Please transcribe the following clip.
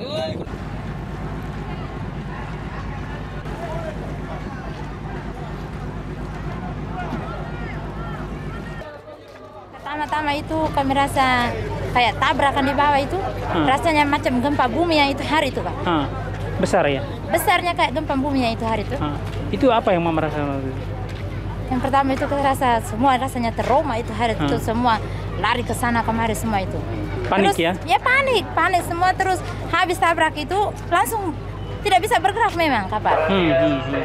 Pertama-tama itu kami rasa kayak tabrakan di bawah itu hmm. rasanya macam gempa bumi yang itu hari itu pak hmm. besar ya besarnya kayak gempa bumi yang itu hari itu hmm. itu apa yang mama rasakan yang pertama itu kita rasa semua rasanya trauma itu hari itu Hmm. semua lari ke sana kemari semua itu Panik terus, ya? ya panik panik semua terus habis tabrak itu langsung tidak bisa bergerak memang kapal Hmm, hmm, hmm.